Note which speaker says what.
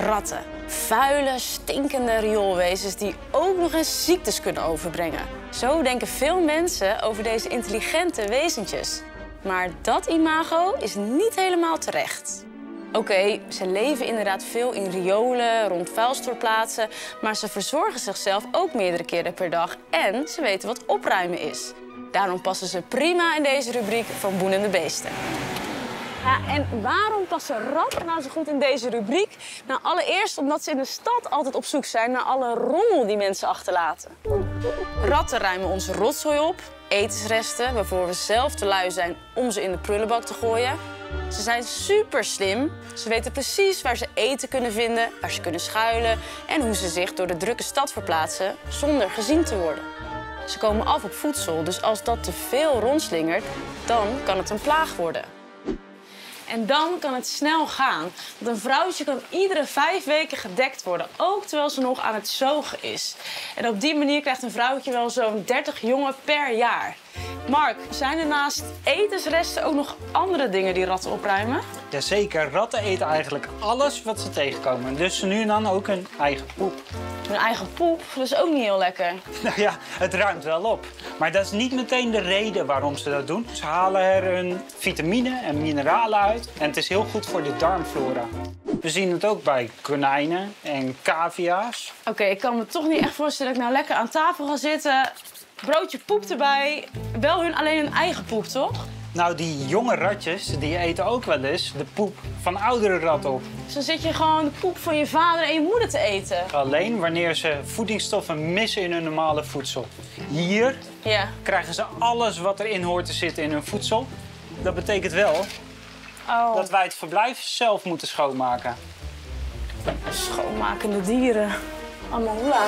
Speaker 1: ratten. Vuile, stinkende rioolwezens die ook nog eens ziektes kunnen overbrengen. Zo denken veel mensen over deze intelligente wezentjes. Maar dat imago is niet helemaal terecht. Oké, ze leven inderdaad veel in riolen, rond vuilstortplaatsen, maar ze verzorgen zichzelf ook meerdere keren per dag en ze weten wat opruimen is. Daarom passen ze prima in deze rubriek van boenende beesten. Ja, en waarom passen ratten nou zo goed in deze rubriek? Nou, allereerst omdat ze in de stad altijd op zoek zijn naar alle rommel die mensen achterlaten. Ratten ruimen onze rotzooi op, etensresten waarvoor we zelf te lui zijn om ze in de prullenbak te gooien. Ze zijn super slim. Ze weten precies waar ze eten kunnen vinden, waar ze kunnen schuilen en hoe ze zich door de drukke stad verplaatsen zonder gezien te worden. Ze komen af op voedsel, dus als dat te veel rondslingert, dan kan het een plaag worden. En dan kan het snel gaan. Want een vrouwtje kan iedere vijf weken gedekt worden, ook terwijl ze nog aan het zogen is. En op die manier krijgt een vrouwtje wel zo'n 30 jongen per jaar. Mark, zijn er naast etensresten ook nog andere dingen die ratten opruimen?
Speaker 2: Jazeker, ratten eten eigenlijk alles wat ze tegenkomen. Dus nu en dan ook hun eigen poep.
Speaker 1: Hun eigen poep, dat is ook niet heel lekker.
Speaker 2: Nou ja, het ruimt wel op. Maar dat is niet meteen de reden waarom ze dat doen. Ze halen er hun vitamine en mineralen uit. En het is heel goed voor de darmflora. We zien het ook bij konijnen en cavia's.
Speaker 1: Oké, ik kan me toch niet echt voorstellen dat ik nou lekker aan tafel ga zitten. Broodje poep erbij. Wel hun alleen hun eigen poep, toch?
Speaker 2: Nou, die jonge ratjes die eten ook wel eens de poep van oudere ratten op.
Speaker 1: Dus dan zit je gewoon de poep van je vader en je moeder te eten.
Speaker 2: Alleen wanneer ze voedingsstoffen missen in hun normale voedsel. Hier
Speaker 1: Ja.
Speaker 2: krijgen ze alles wat erin hoort te zitten in hun voedsel. Dat betekent wel
Speaker 1: Oh,
Speaker 2: dat wij het verblijf zelf moeten schoonmaken.
Speaker 1: schoonmakende dieren. Allemaal hoela.